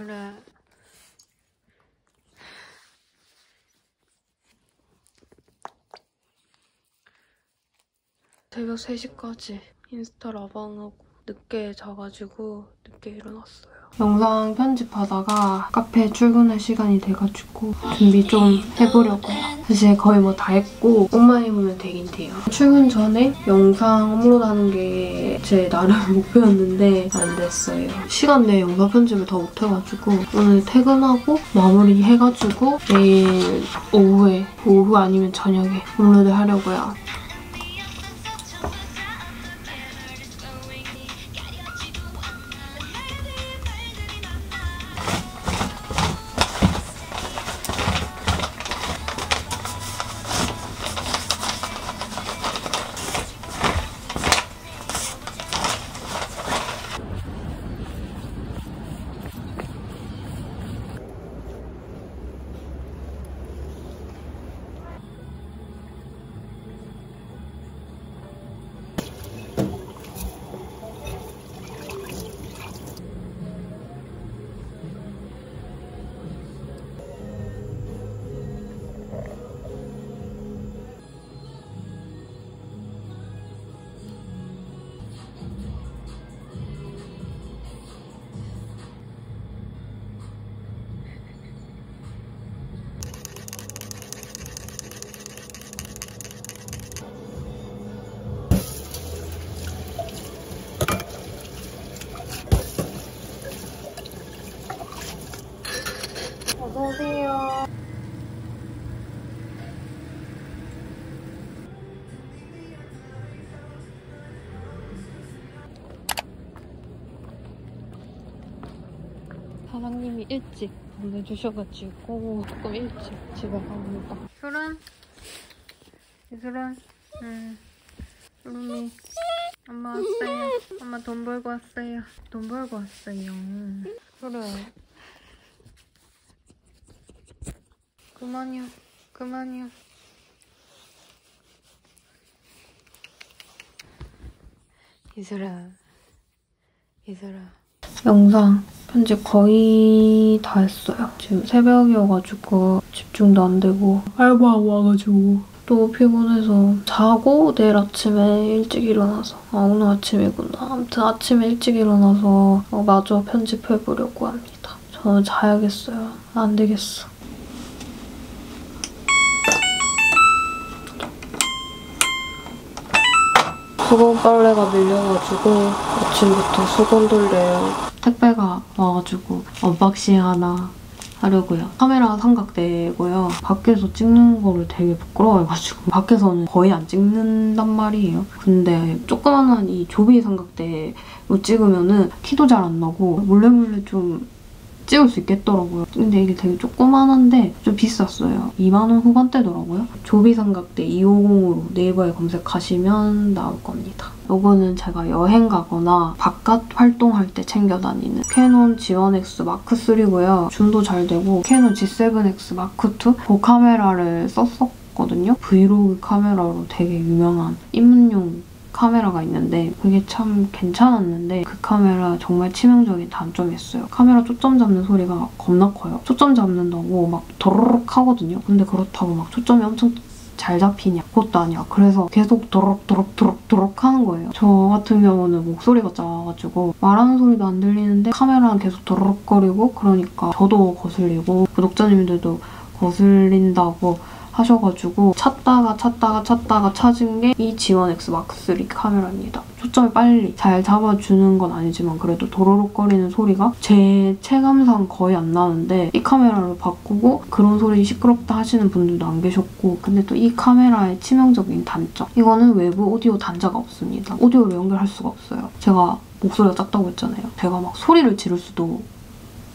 이술아 새벽 3시까지 인스타 라방하고 늦게 자가지고 늦게 일어났어요. 영상 편집하다가 카페 출근할 시간이 돼가지고 준비 좀 해보려고요. 사실 거의 뭐 다 했고 옷만 입으면 되긴 돼요. 출근 전에 영상 업로드하는 게 제 나름 목표였는데 안 됐어요. 시간 내에 영상 편집을 더 못해가지고 오늘 퇴근하고 마무리 해가지고 내일 오후에 오후 아니면 저녁에 업로드 하려고요. 오세요. 사장님이 일찍 보내주셔가지고 조금 일찍 집에 갑니다. 술은? 이술은? 응. 루미. 엄마 왔어요. 엄마 돈 벌고 왔어요. 돈 벌고 왔어요. 술은? 그만요. 그만요. 이슬아. 이슬아. 영상 편집 거의 다 했어요. 지금 새벽이어가지고 집중도 안 되고 알바하고 와가지고 또 피곤해서 자고 내일 아침에 일찍 일어나서 아 오늘 아침이구나. 아무튼 아침에 일찍 일어나서 어, 마저 편집해보려고 합니다. 저는 자야겠어요. 안 되겠어. 수건 빨래가 밀려가지고 아침부터 수건 돌려요. 택배가 와가지고 언박싱 하나 하려고요. 카메라 삼각대고요. 밖에서 찍는 거를 되게 부끄러워해가지고 밖에서는 거의 안 찍는단 말이에요. 근데 조그만한 이 조비 삼각대로 찍으면 은 티도 잘 안 나고 몰래몰래 좀 찍을 수 있겠더라고요. 근데 이게 되게 조그만한데 좀 비쌌어요. 2만원 후반대더라고요. 조비 삼각대 250으로 네이버에 검색하시면 나올 겁니다. 이거는 제가 여행 가거나 바깥 활동할 때 챙겨 다니는 캐논 G1X 마크3고요. 줌도 잘 되고 캐논 G7X 마크2 그 카메라를 썼었거든요. 브이로그 카메라로 되게 유명한 입문용 카메라가 있는데 그게 참 괜찮았는데 그 카메라 정말 치명적인 단점이 있어요. 카메라 초점 잡는 소리가 겁나 커요. 초점 잡는다고 막 도로록 하거든요. 근데 그렇다고 막 초점이 엄청 잘 잡히냐 그것도 아니야. 그래서 계속 도록 도록 도록 도록 하는 거예요. 저 같은 경우는 목소리가 작아가지고 말하는 소리도 안 들리는데 카메라는 계속 도록거리고 그러니까 저도 거슬리고 구독자님들도 거슬린다고 하셔가지고 찾다가 찾다가 찾다가 찾은 게 이 G1X 마크3 카메라입니다. 초점을 빨리 잘 잡아주는 건 아니지만 그래도 도로록거리는 소리가 제 체감상 거의 안 나는데 이 카메라를 바꾸고 그런 소리 시끄럽다 하시는 분들도 안 계셨고 근데 또 이 카메라의 치명적인 단점 이거는 외부 오디오 단자가 없습니다. 오디오를 연결할 수가 없어요. 제가 목소리가 작다고 했잖아요. 제가 막 소리를 지를 수도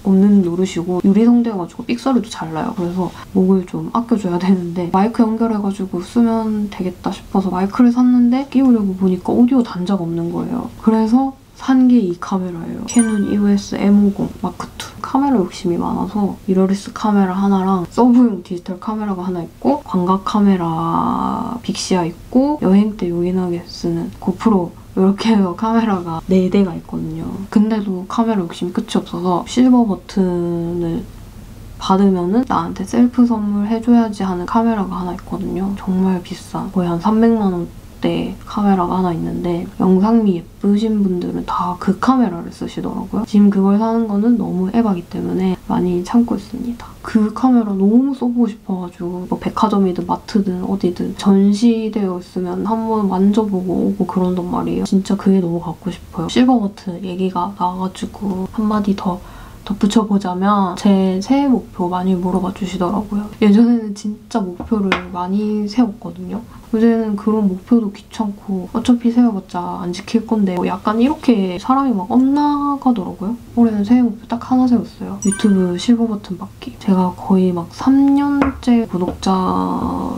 없는 노릇이고 유리성대여가지고 삑소리도 잘 나요. 그래서 목을 좀 아껴줘야 되는데 마이크 연결해가지고 쓰면 되겠다 싶어서 마이크를 샀는데 끼우려고 보니까 오디오 단자가 없는 거예요. 그래서 산 게 이 카메라예요. 캐논 EOS M50 마크2. 카메라 욕심이 많아서 미러리스 카메라 하나랑 서브용 디지털 카메라가 하나 있고 광각 카메라 빅시아 있고 여행 때 요긴하게 쓰는 고프로 이렇게 해서 카메라가 4대가 있거든요. 근데도 카메라 욕심이 끝이 없어서 실버 버튼을 받으면은 나한테 셀프 선물 해줘야지 하는 카메라가 하나 있거든요. 정말 비싼 거의 한 300만 원 대 카메라가 하나 있는데 영상미 예쁘신 분들은 다 그 카메라를 쓰시더라고요. 지금 그걸 사는 거는 너무 에바기 때문에 많이 참고 있습니다. 그 카메라 너무 써보고 싶어가지고 뭐 백화점이든 마트든 어디든 전시되어 있으면 한번 만져보고 오고 그런단 말이에요. 진짜 그게 너무 갖고 싶어요. 실버 버튼 얘기가 나와가지고 한마디 더 덧붙여보자면 제 새해 목표 많이 물어봐 주시더라고요. 예전에는 진짜 목표를 많이 세웠거든요. 요새는 그런 목표도 귀찮고 어차피 세워봤자 안 지킬 건데 뭐 약간 이렇게 사람이 막 엇나가더라고요. 올해는 새해 목표 딱 하나 세웠어요. 유튜브 실버 버튼 받기. 제가 거의 막 3년째 구독자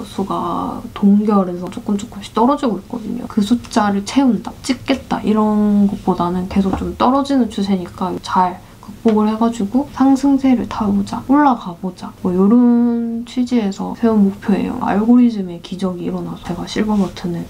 수가 동결해서 조금 조금씩 떨어지고 있거든요. 그 숫자를 채운다, 찍겠다 이런 것보다는 계속 좀 떨어지는 추세니까 잘 극복을 해가지고 상승세를 타보자, 올라가보자 뭐 이런 취지에서 세운 목표예요. 알고리즘의 기적이 일어나서 제가 실버 버튼을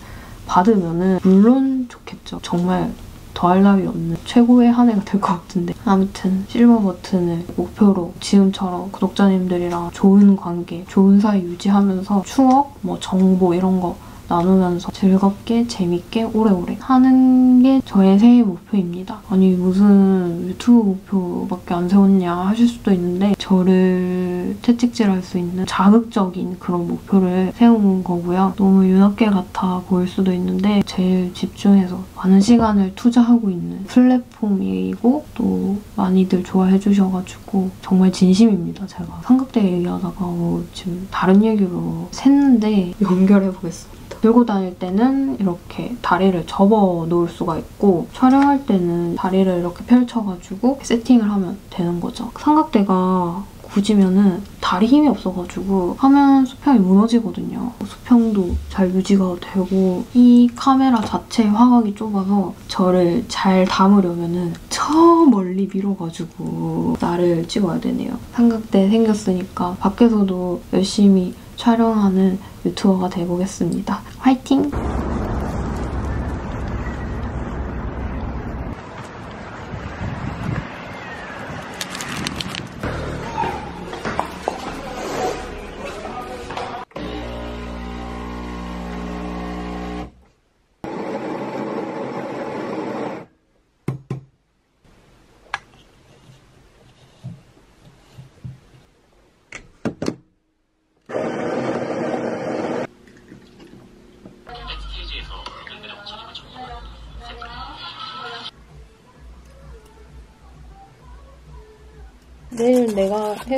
받으면 은 물론 좋겠죠. 정말 더할 나위 없는 최고의 한 해가 될 것 같은데 아무튼 실버 버튼을 목표로 지금처럼 구독자님들이랑 좋은 관계, 좋은 사이 유지하면서 추억, 뭐 정보 이런 거 나누면서 즐겁게 재밌게 오래오래 하는 게 저의 새해 목표입니다. 아니 무슨 유튜브 목표밖에 안 세웠냐 하실 수도 있는데 저를 채찍질할 수 있는 자극적인 그런 목표를 세운 거고요. 너무 유학계 같아 보일 수도 있는데 제일 집중해서 많은 시간을 투자하고 있는 플랫폼이고 또 많이들 좋아해 주셔가지고 정말 진심입니다. 제가 삼각대 얘기하다가 뭐 지금 다른 얘기로 샜는데 연결해 보겠습니다. 들고 다닐 때는 이렇게 다리를 접어 놓을 수가 있고 촬영할 때는 다리를 이렇게 펼쳐가지고 세팅을 하면 되는 거죠. 삼각대가 굳으면은 다리 힘이 없어가지고 화면 수평이 무너지거든요. 수평도 잘 유지가 되고 이 카메라 자체의 화각이 좁아서 저를 잘 담으려면은 저 멀리 밀어가지고 나를 찍어야 되네요. 삼각대 생겼으니까 밖에서도 열심히 촬영하는 유튜버가 되보겠습니다. 화이팅!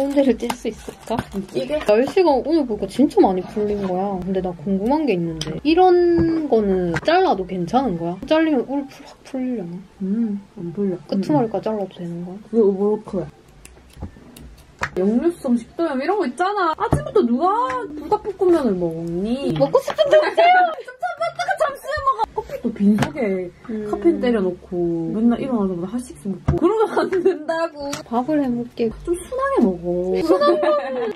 해운대를 뛸수 있을까? 이게 날씨가 오늘 보니까 진짜 많이 풀린 거야. 근데 나 궁금한 게 있는데 이런 거는 잘라도 괜찮은 거야? 잘리면 울 확 풀리려나? 음 안 풀려. 끄트머리까지 잘라도 되는 거야? 그게 오버로크야. 역류성 식도염 이런 거 있잖아. 아침부터 누가 불닭볶음면을 먹니? 먹고 싶은데 어떡해! 커피도 빈속에 카페인 때려놓고 맨날 일어나자마자 하식스 먹고 그러면 안 된다고. 밥을 해먹게. 좀 먹어.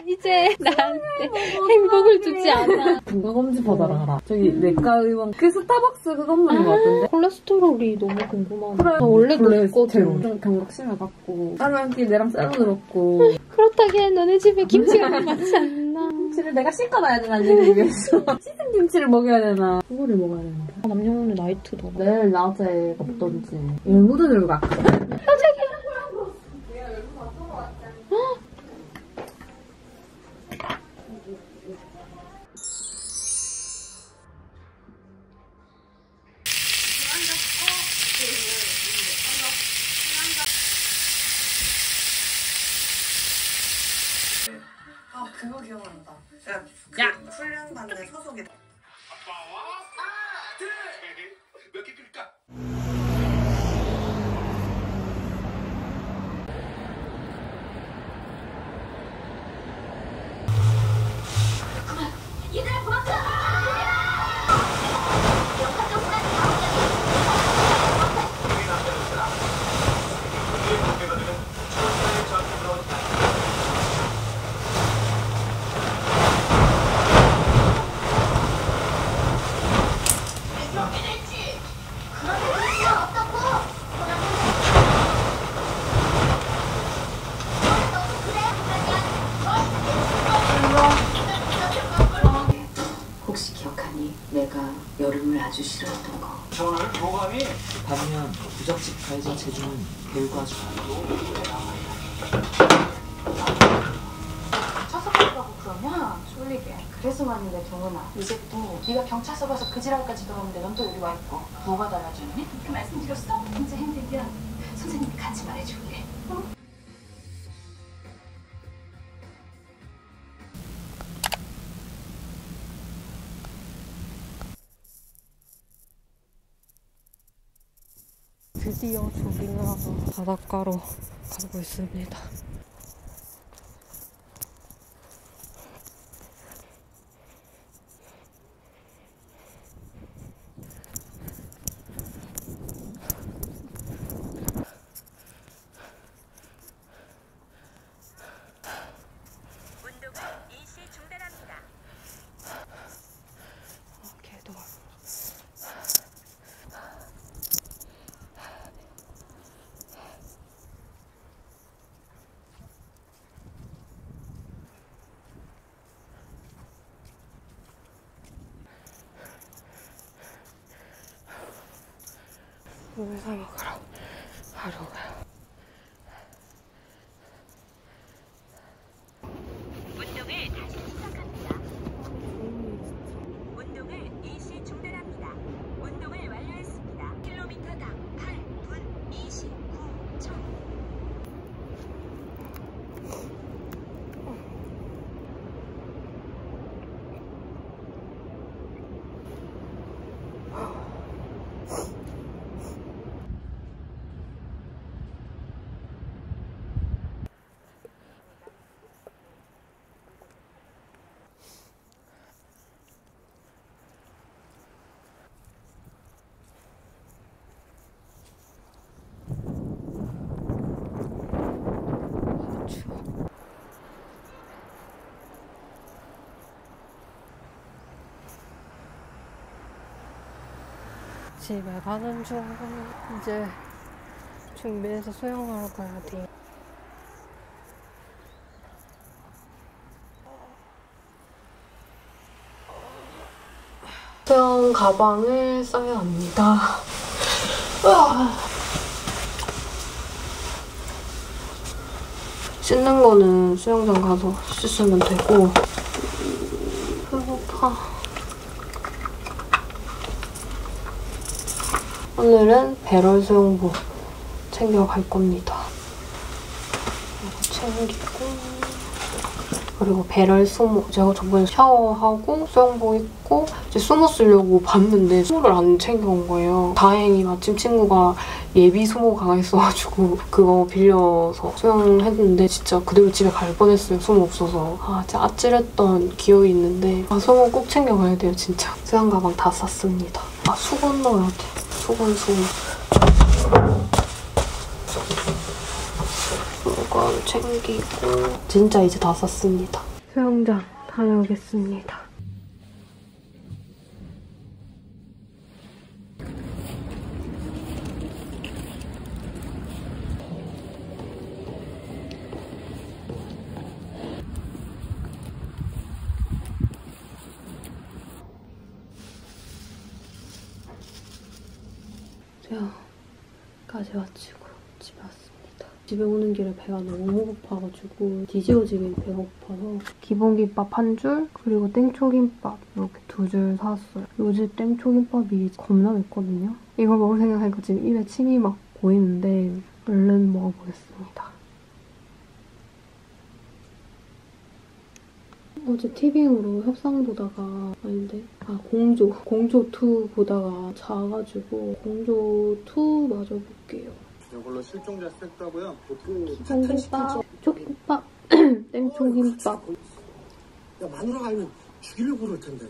이제 나한테 행복을 주지 않아. 건강검진 받아라 하라. 저기 내과 의원 그 스타벅스 그 건물인 것 같은데. 콜레스테롤이 너무 궁금하다. 그래. 나 원래 콜레스테롤. 높거든. 좀 경각심을 갖고 한끼 내랑 샐러드 먹고 그렇다기엔 너네 집에 김치가 많지 않나? 김치를 내가 씻어놔야 되나 지금 위해서 씻은 김치를 먹여야 되나 그거를 먹어야 되는데 남녀노래 나이트도. 내일 낮에 없던지 일무도 들고 갈까? 아 그거 기억난다. 야, 훈련 받는 소속이 몇개 끓일까? 기억하니 내가 여름을 아주 싫어했던 거. 저는 교감이 반면 부적집 가해자 재주는 배우가 좋아. 경찰서 가라고 그러냐? 쫄리게. 그래서 말인데 경은아 이제 또 네가 경찰서 가서 그 지랄까지 들었는데 넌 또 여기 와 있고 뭐가 달라졌니? 그렇게 말씀드렸어? 이제 힘들면 선생님이 같이 말해줄게. 어? 드디어 조깅을 하러 바닷가로 가고 있습니다. 운동을 일시 중단합니다. 아, 개도 물사 먹으러 가려고요. 운동을 다시 시작합니다. 운동을 일시 중단합니다. 운동을 완료했습니다. 킬로미터당 8분 29초. 추워. 집에 가는 중 이제 준비해서 수영하러 가야 돼. 수영 가방을 써야 합니다. 씻는 거는 수영장 가서 씻으면 되고 배고파 오늘은 배럴 수영복 챙겨갈 겁니다. 이거 챙기고 그리고 배럴 수모 제가 저번에 샤워하고 수영복 입고 이제 수모 쓰려고 봤는데 수모를 안 챙겨온 거예요. 다행히 마침 친구가 예비 수모가 있어가지고 그거 빌려서 수영했는데 진짜 그대로 집에 갈 뻔했어요. 수모 없어서. 아 진짜 아찔했던 기억이 있는데 아 수모 꼭 챙겨가야 돼요 진짜. 수영 가방 다 쌌습니다. 아 수건 넣어야 돼 수건 수건 챙기고. 진짜 이제 다 쌌습니다. 수영장 다녀오겠습니다 수영까지 마치고 집에 왔습니다. 집에 오는 길에 배가 너무 고파가지고 뒤지어지게 배가 고파서 기본김밥 한 줄, 그리고 땡초김밥 이렇게 두 줄 사왔어요. 요즘 땡초김밥이 겁나 맵거든요. 이걸 먹을 생각하니까 지금 입에 침이 막 고이는데 얼른 먹어보겠습니다. 어제 티빙으로 협상 보다가 아닌데 아 공조 공조 2 보다가 자가지고 공조 2 마저 볼게요. 이걸로 실종자? 그 삼김밥, 초김밥, 땡초김밥. 야 마누라가 알면 죽이려고 그럴 텐데.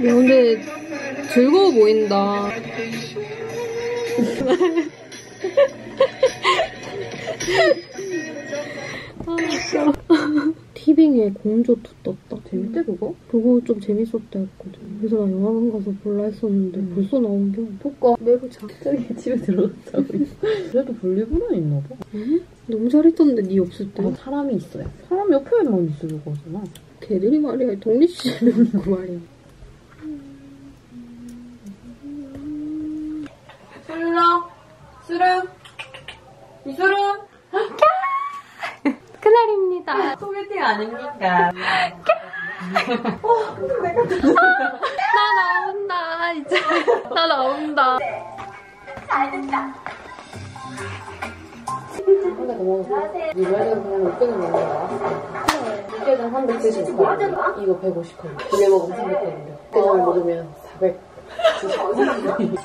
근데 즐거워 보인다. 아, 웃겨. 티빙에 공조투 떴다. 재밌대, 그거? 그거 좀 재밌었다 했거든. 그래서 나 영화관 가서 볼라 했었는데 벌써 나온 겨. 볼까? 내보자. 저기 집에 들어갔다고 그래도 볼리브는 있나 봐. 너무 잘했던데, 니 없을 때. 아, 사람이 있어요. 사람 옆에만 있으려고 하잖아. 걔들이 말이야. 독립시를 놓고 말이야. 술러 수름 이수름 그날입니다. 소개팅 아닙니까? 나 나온다, 이제. 나 나온다. 이거는 거 나왔어. 육개장 370원. 이거 150원. 두개 먹으면 300원인데. 그걸 먹으면 400.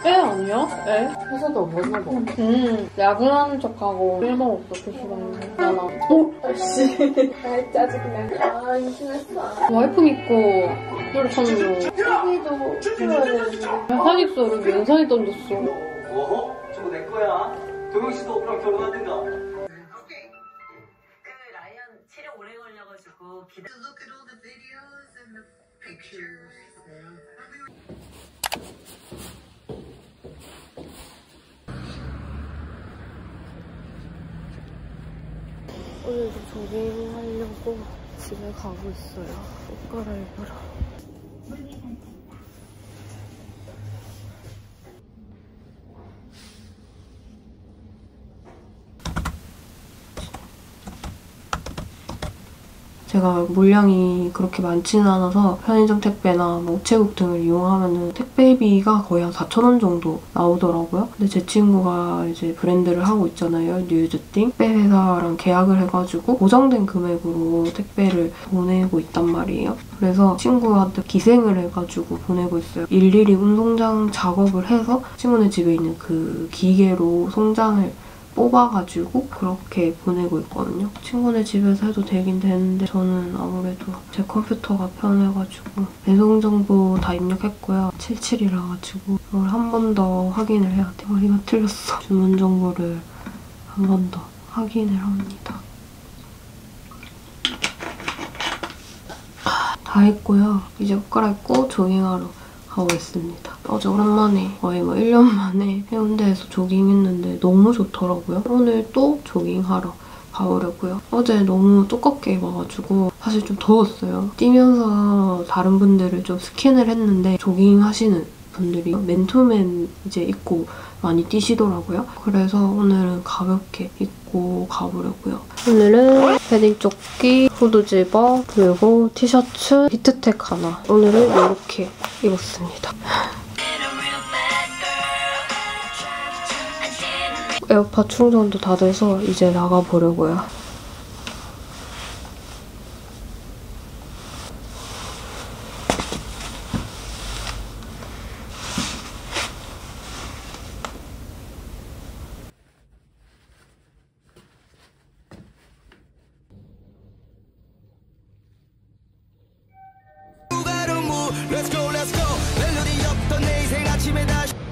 애 아니야? 애? 회사도 안 먹나 봐. 음, 야근하는 척하고 일만 어떻게 싫어해? 나나. 어? 씨. 아, 짜증나. 아, 임신했어. 와이프 믿고 노래 찾는 거. 사기도 풀어야 되는데. 사기소를 면상에 던졌어. 어허? 저거 내 거야. 도영 씨도 오빠랑 결혼하든가. 그 라이언 치료 오래 걸려가지고 기다 오늘도 조깅 하려고 집에 가고 있어요. 옷 갈아입으러. 제가 물량이 그렇게 많지는 않아서 편의점 택배나 뭐 우체국 등을 이용하면은 택배비가 거의 한 4,000원 정도 나오더라고요. 근데 제 친구가 이제 브랜드를 하고 있잖아요. 뉴즈띵. 택배 회사랑 계약을 해가지고 고정된 금액으로 택배를 보내고 있단 말이에요. 그래서 친구한테 기생을 해가지고 보내고 있어요. 일일이 운송장 작업을 해서 친구네 집에 있는 그 기계로 송장을 뽑아가지고 그렇게 보내고 있거든요. 친구네 집에서 해도 되긴 되는데 저는 아무래도 제 컴퓨터가 편해가지고 배송 정보 다 입력했고요. 77이라 가지고 이걸 한 번 더 확인을 해야 돼. 머리가 틀렸어. 주문 정보를 한 번 더 확인을 합니다. 다 했고요. 이제 옷 갈아입고 조깅하러 가고 있습니다. 어제 오랜만에 거의 뭐 1년 만에 해운대에서 조깅했는데 너무 좋더라고요. 오늘 또 조깅하러 가보려고요. 어제 너무 두껍게 입어가지고 사실 좀 더웠어요. 뛰면서 다른 분들을 좀 스캔을 했는데 조깅하시는 분들이 맨투맨 이제 입고 많이 뛰시더라고요. 그래서 오늘은 가볍게 입고 가보려고요. 오늘은 패딩 조끼, 후드 집어, 그리고 티셔츠, 히트텍 하나. 오늘은 이렇게 입었습니다. 에어팟 충전도 다 돼서 이제 나가보려고요. Let's go, let's go. 멜로디 없던 내 인생 아침에 다시.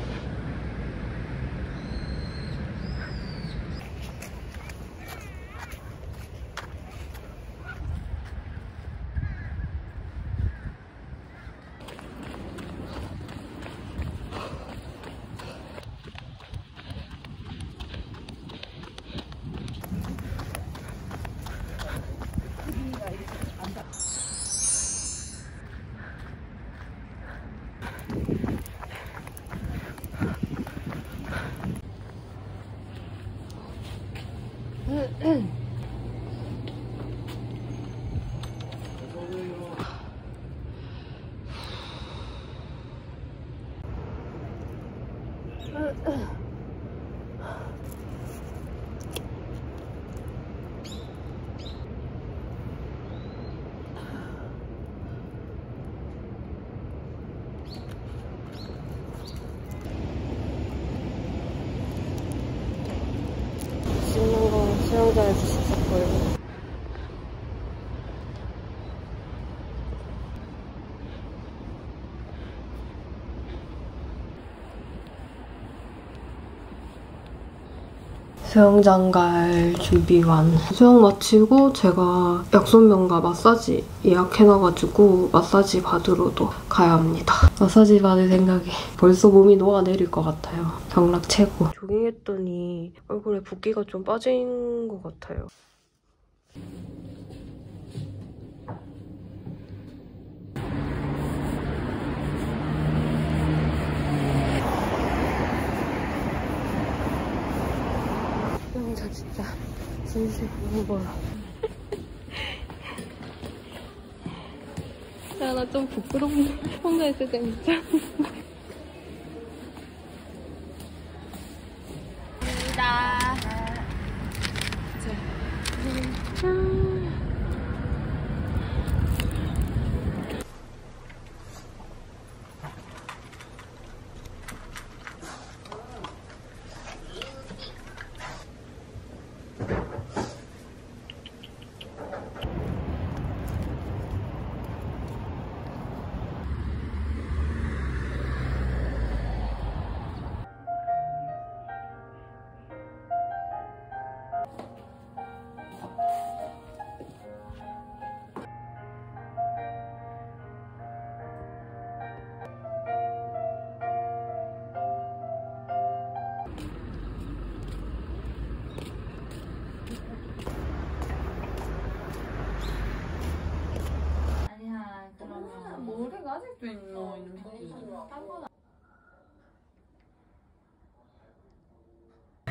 수영장 갈 준비 완. 수영 마치고 제가 약손명가 마사지 예약해놔가지고 마사지 받으러도 가야 합니다. 마사지 받을 생각에 벌써 몸이 녹아내릴 것 같아요. 경락 최고. 조깅했더니 얼굴에 붓기가 좀 빠진 것 같아요. 수영장 진짜 진실 너무 멀어. 야, 나 좀 부끄럽네. 혼자 있을 때 진짜.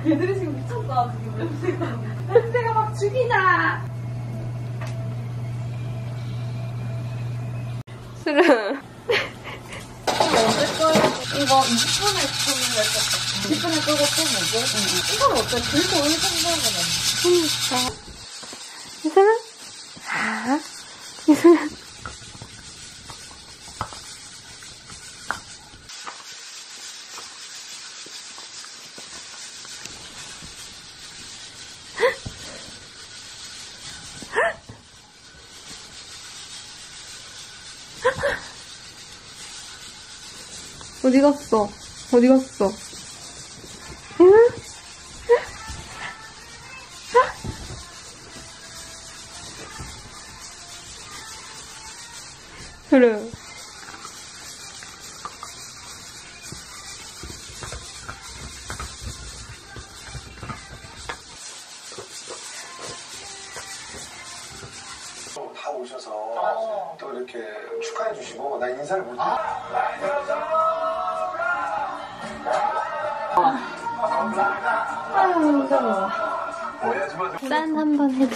얘들이 지금 미쳤다 지금 냄새가 냄새가 막 죽이나 술은 언제 꺼요? 이거 20분에 끄는 거 했었어 20분에 끄고 또 뭐지? 이건 어때? 들고 왜 생각을 안 이슬아? 어디 갔어? 어디 갔어? 응? 그래.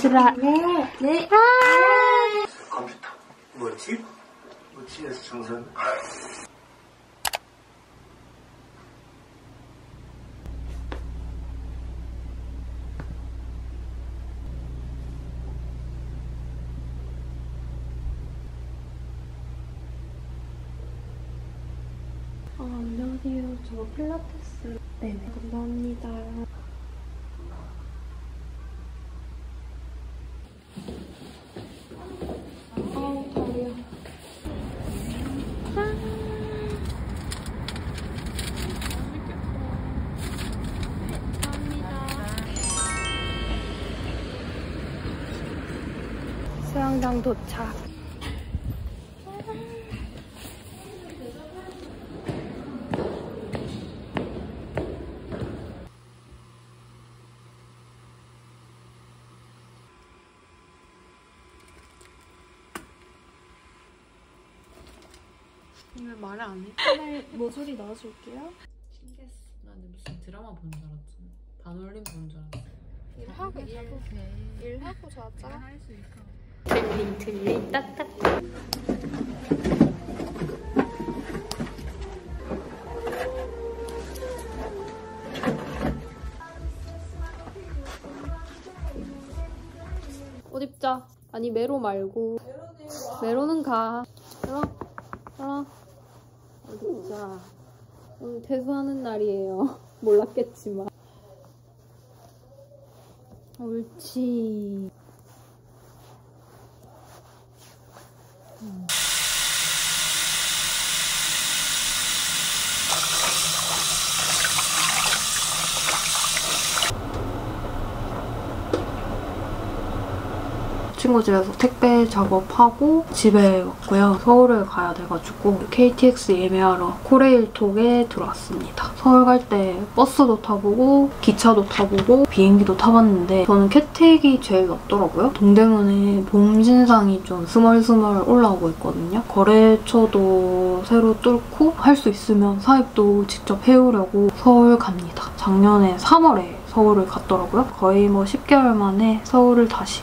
해주라. 네. 네. 아. 컴퓨터. 뭐 집? 뭐 집에서 청소는? 아, 안녕하세요. 저 필라테스. 네네. 감사합니다. 아우, 다리야. 수영장 도착. 왜 말을 안 해? 하나의 모서리 넣어줄게요. 신기했어 나는 무슨 드라마 보는 줄 알았지 반올림 보는 줄 알았어 일하고 일하고 일하고 자자. 할수 있어 틀리 틀리 따따. 옷 입자. 아니 메로 말고. 메로는 가. 메로. 메로. 옷 입자. 오늘 퇴소하는 날이에요. 몰랐겠지만. 옳지. Mm. 친구 집에서 택배 작업하고 집에 왔고요. 서울을 가야 돼가지고 KTX 예매하러 코레일톡에 들어왔습니다. 서울 갈 때 버스도 타보고 기차도 타보고 비행기도 타봤는데 저는 캐택이 제일 낫더라고요. 동대문에 봄 신상이 좀 스멀스멀 올라오고 있거든요. 거래처도 새로 뚫고 할 수 있으면 사입도 직접 해오려고 서울 갑니다. 작년에 3월에 서울을 갔더라고요. 거의 뭐 10개월 만에 서울을 다시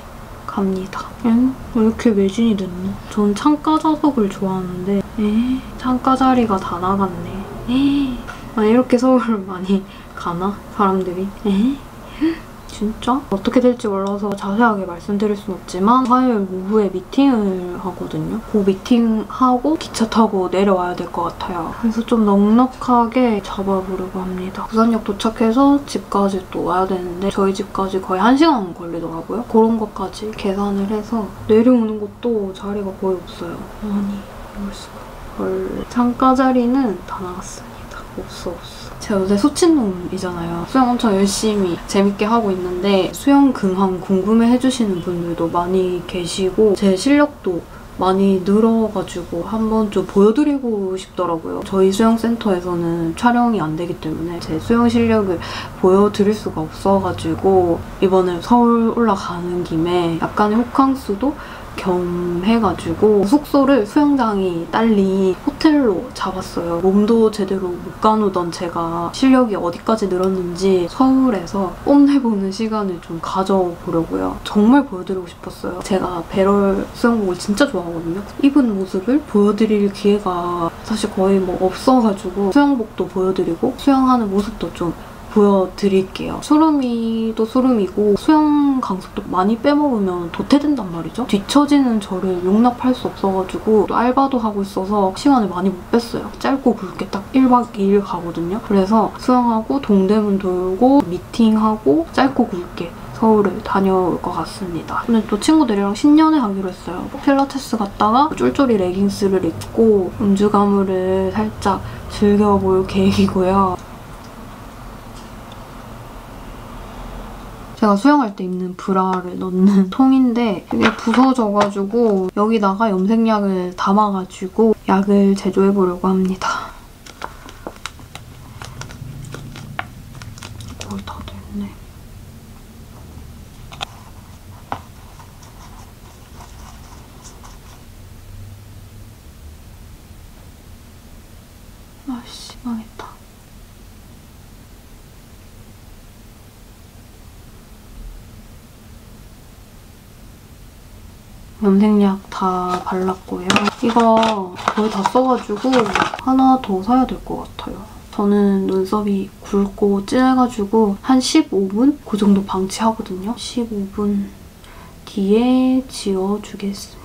갑니다. 응? 왜 이렇게 매진이 됐나? 전 창가 좌석을 좋아하는데 에? 창가 자리가 다 나갔네. 에? 아, 이렇게 서울 많이 가나? 사람들이? 에? 진짜? 어떻게 될지 몰라서 자세하게 말씀드릴 순 없지만 화요일 오후에 미팅을 하거든요. 그 미팅하고 기차 타고 내려와야 될 것 같아요. 그래서 좀 넉넉하게 잡아보려고 합니다. 부산역 도착해서 집까지 또 와야 되는데 저희 집까지 거의 1시간 걸리더라고요. 그런 것까지 계산을 해서 내려오는 것도 자리가 거의 없어요. 아니, 이럴 수가. 헐. 창가 자리는 다 나갔습니다. 없어 없어. 제가 요새 소친놈이잖아요. 수영 엄청 열심히 재밌게 하고 있는데 수영 근황 궁금해 해주시는 분들도 많이 계시고 제 실력도 많이 늘어가지고 한번 좀 보여드리고 싶더라고요. 저희 수영센터에서는 촬영이 안 되기 때문에 제 수영 실력을 보여드릴 수가 없어가지고 이번에 서울 올라가는 김에 약간의 호캉스도 겸해가지고 숙소를 수영장이 딸린 호텔로 잡았어요. 몸도 제대로 못 가누던 제가 실력이 어디까지 늘었는지 서울에서 뽐내보는 시간을 좀 가져보려고요. 정말 보여드리고 싶었어요. 제가 배럴 수영복을 진짜 좋아하거든요. 입은 모습을 보여드릴 기회가 사실 거의 뭐 없어가지고 수영복도 보여드리고 수영하는 모습도 좀 보여드릴게요. 수름이도 수름이고 수영 강습도 많이 빼먹으면 도태된단 말이죠. 뒤처지는 저를 용납할 수 없어가지고 또 알바도 하고 있어서 시간을 많이 못 뺐어요. 짧고 굵게 딱 1박 2일 가거든요. 그래서 수영하고 동대문 돌고 미팅하고 짧고 굵게 서울을 다녀올 것 같습니다. 오늘 또 친구들이랑 신년회 하기로 했어요. 필라테스 갔다가 쫄쫄이 레깅스를 입고 음주 가무를 살짝 즐겨볼 계획이고요. 제가 수영할 때 입는 브라를 넣는 통인데 이게 부서져가지고 여기다가 염색약을 담아가지고 약을 제조해보려고 합니다. 아씨 망했다. 염색약 다 발랐고요. 이거 거의 다 써가지고 하나 더 사야 될 것 같아요. 저는 눈썹이 굵고 진해가지고 한 15분? 그 정도 방치하거든요. 15분 뒤에 지워주겠습니다.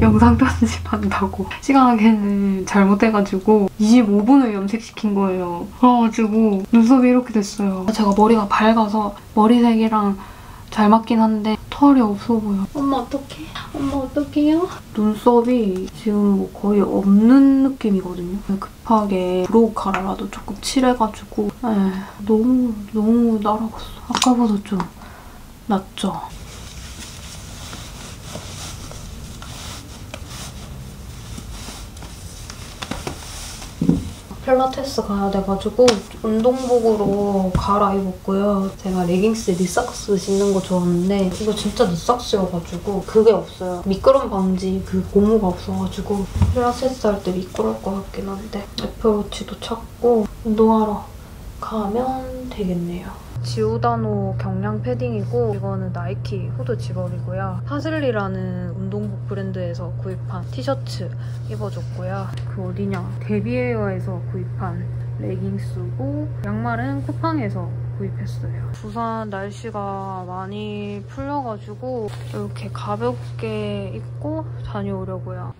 영상 편집한다고 시간 계산을 잘못해가지고 25분을 염색시킨 거예요. 그래가지고 눈썹이 이렇게 됐어요. 제가 머리가 밝아서 머리색이랑 잘 맞긴 한데 털이 없어 보여. 엄마 어떡해? 엄마 어떡해요? 눈썹이 지금 뭐 거의 없는 느낌이거든요. 급하게 브로우 카라라도 조금 칠해가지고 에 너무 너무 날아갔어. 아까보다 좀 낫죠? 필라테스 가야 돼가지고 운동복으로 갈아입었고요. 제가 레깅스 니삭스 신는 거 좋아하는데 이거 진짜 니삭스여가지고 그게 없어요. 미끄럼 방지 그 고무가 없어가지고 필라테스 할 때 미끄러울 것 같긴 한데 애플워치도 찾고 운동하러 가면 되겠네요. 지오다노 경량 패딩이고 이거는 나이키 후드 집업이고요. 파슬리라는 운동복 브랜드에서 구입한 티셔츠 입어줬고요. 그 어디냐 데비에어에서 구입한 레깅스고 양말은 쿠팡에서 구입했어요. 부산 날씨가 많이 풀려가지고 이렇게 가볍게 입고 다녀오려고요.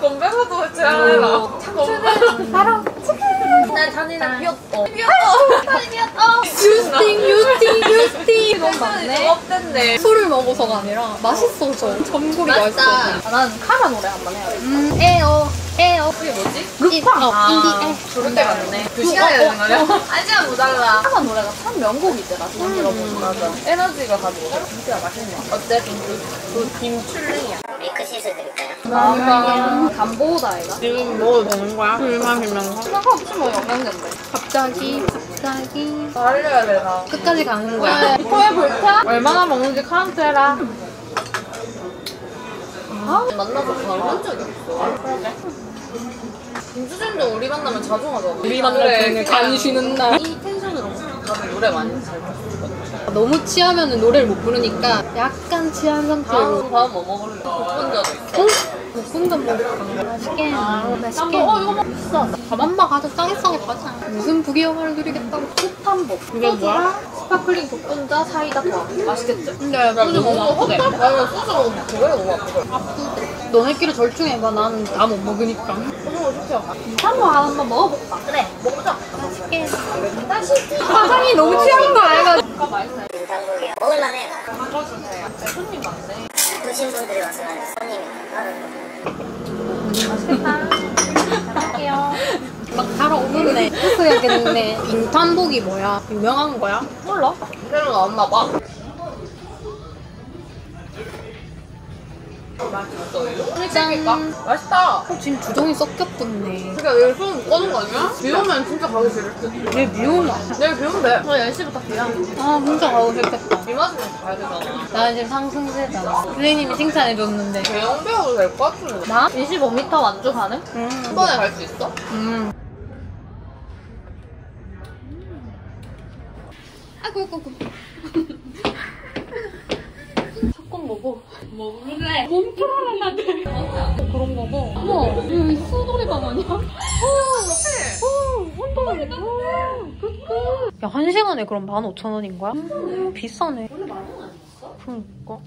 건배사도 해야 되나? 참치는 사랑 난 잔이는 비었어. 비었어. 뉴스팅, 뉴스팅, 뉴스팅! 이건 맞네. 업된데. 술을 먹어서가 아니라 맛있어서. 전골이 맛있어. 아, 난 카라 노래 한번 해야 돼. 음, 에어, 에어. 그게 뭐지? 루파. 어, 아, 인디, 에. 그렇게 맞네. 두 시간이야 되는 거냐? 한 시간 모자라. 카라 노래가 참 명곡이더라. 지금 들어보면. 맞아. 에너지가 가지고. 진짜 맛있네. 어때? 그 김출링이야. 밀크시스 드릴까요? 아, 간보다 이가? 지금 먹어도 되는 거야? 술 마시면서? 상관없이 뭐 영양제인데. 갑자기, 갑자기. 알려야 되나? 끝까지 가는 거야. 토해 볼까? 얼마나 먹는지 카운트 해라. 아, 만나서 바로 한 적이 없어. 김수진도 우리 만나면 자주 하잖아. 우리 만날 때는 간이 쉬는 날. 이 텐션으로 다들 노래 많이 잘 부르거든. 너무 취하면 노래를 못 부르니까 약간 취한 상태로. 다음, 다음 뭐 먹을래? 복분자도 있어. 볶음밥 먹을까? 맛있게. 맛있게. 어, 이거 먹었어. 밥한바 가서 싸게 싸게 가자. 무슨 부귀영화를 누리겠다고. 폭탄복. 이게 뭐야? 스파클링 복분자 사이다 도와. 맛있겠지? 근데 소주 너무 아프대. 아프대. 아니, 소주 먹으면 그거에 너무 아프대. 너네끼리 절충해봐. 나는 다 못 먹으니까. 소주가 좋죠. 한번 한번 먹어볼까? 그래, 먹자. 맛있게. 화장이 너무 취한 거 아이가. 인상국이요. 먹을만해요. 손님 많네. 드신 분들이 와서 손님이 막 사러 오는데 했어야겠네. 빙탄복이 뭐야? 유명한 거야? 몰라. 새로 나왔나 봐. 맛있어요? 짠. 맛있다. 어, 지금 주종이 섞였던데. 그러니까 내일 수업 못 가는 거 아니야? 비 오면 진짜 가기 싫을 듯. 얘 미오나? 내일 비 온대. 어, 10시부터 비야. 아, 혼자 가고 싶겠다. 비 맞으면 가야 되잖아. 나 지금 상승세잖아. 선생님이 칭찬해줬는데. 대형 배워도 될 것 같은데. 나? 25m 완주 가능? 음. 한 번에 갈 수 있어? 음. 아이고, 아이고, 아이고. 사건 먹어. 먹을래? 몸 풀어라는데. 그런 거고. 어머, 여기 수돌이 방 아니야? 어, 어, 혼돈이. 야, 한 시간에 그럼 15,000원인 거야? 음, 비싸네. 원래 만원 아니었어? 그니까.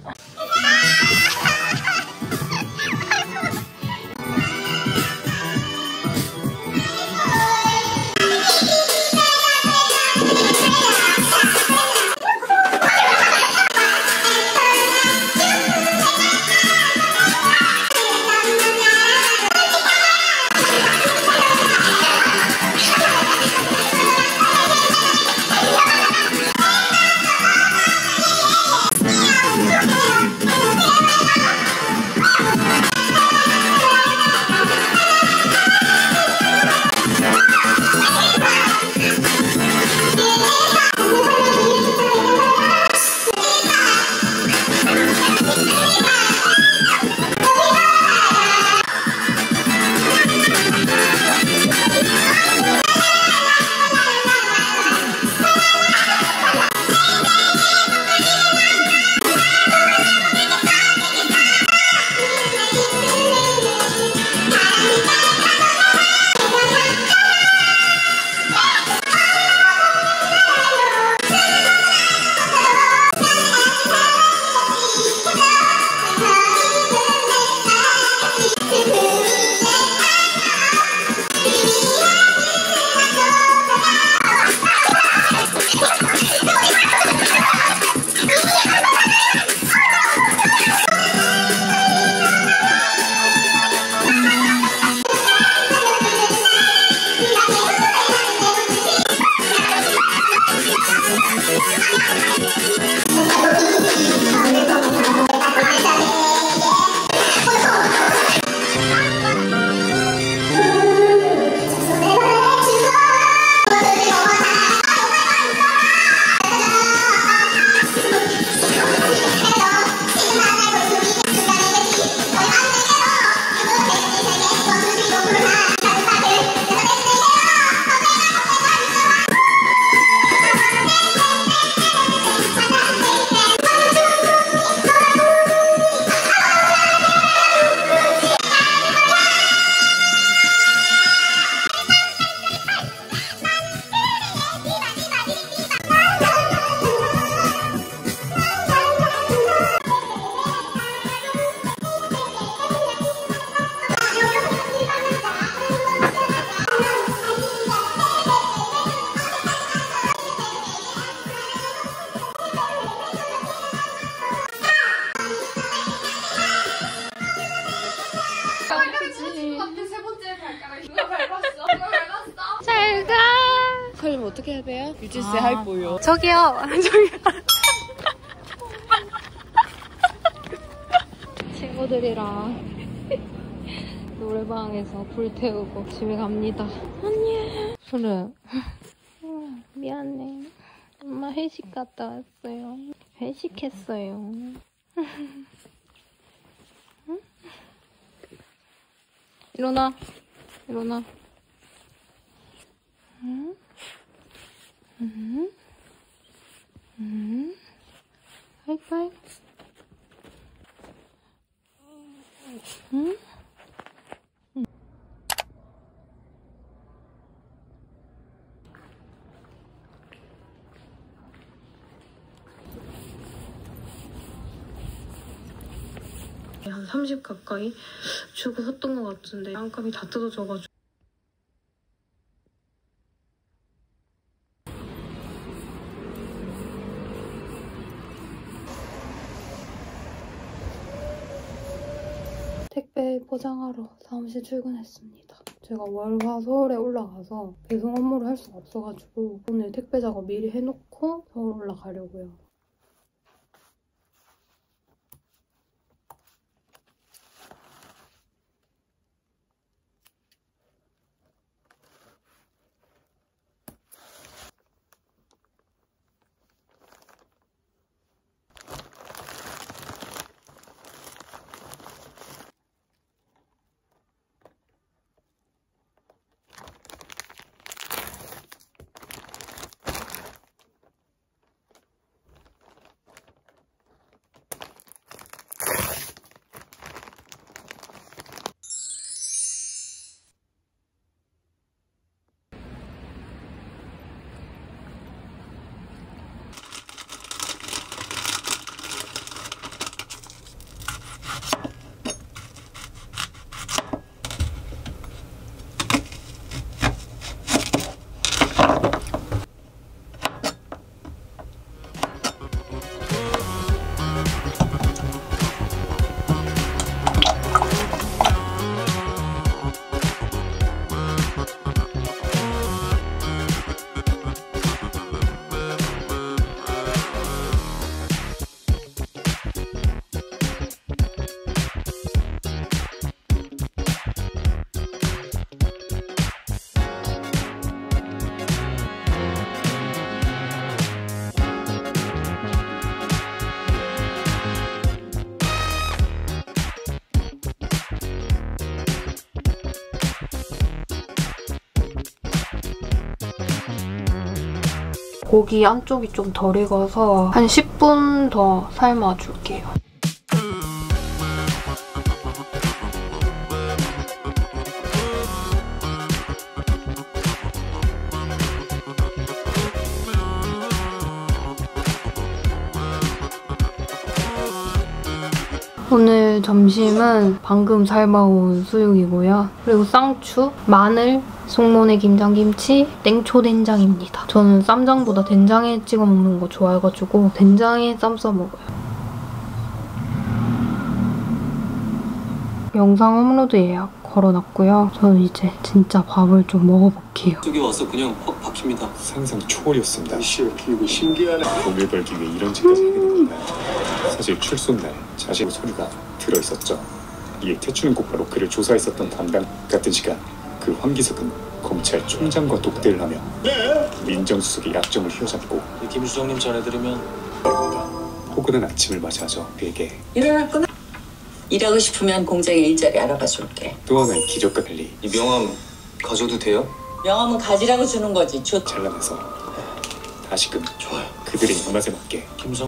어떻게 세 번째 발가락. 누가 밟았어? 누가 밟았어? 잘가. 설명 어떻게 해야 돼요? 유지씨 아. 하이보요 저기요. 저기요. 친구들이랑 노래방에서 불태우고 집에 갑니다. 안녕 소르 미안해. 엄마 회식 갔다 왔어요. 회식했어요. 응? 일어나. 일어나. 응? 응? 응? 하이파이. 응? 한 30 가까이 주고 샀던 것 같은데 한 값이 다 뜯어져가지고 택배 포장하러 사무실 출근했습니다. 제가 월화 서울에 올라가서 배송 업무를 할 수가 없어가지고 오늘 택배 작업 미리 해놓고 서울 올라가려고요. 고기 안쪽이 좀 덜 익어서 한 10분 더 삶아줄게요. 오늘 점심은 방금 삶아온 수육이고요. 그리고 쌍추, 마늘, 송모네 김장김치, 땡초 된장입니다. 저는 쌈장보다 된장에 찍어 먹는 거 좋아해가지고 된장에 쌈 싸 먹어요. 영상 업로드 예약 걸어놨고요. 저는 이제 진짜 밥을 좀 먹어볼게요. 여기 와서 그냥 확 박힙니다. 상상 초월이었습니다. 이거 신기하네. 돈을 벌기 위해 이런 짓까지 하게 된 건가요? 사실 출소 날 자신의 소리가 들어있었죠. 이에 태추는 곧바로 그를 조사했었던 담당 같은 시간 그 황기석은 검찰총장과 독대를 하며 민정수석의 약점을 휘어잡고 김 수장님 전해드리면 포근한 아침을 맞이하죠. 그에게 일어났구나. 일하고 싶으면 공장에 일자리 알아봐 줄게. 또 하나의 기적과 달리 이 명함 가져도 돼요? 명함은 가지라고 주는 거지. 줘. 찬란해서 다시금 좋아요. 그들의 입맛에 맞게 김성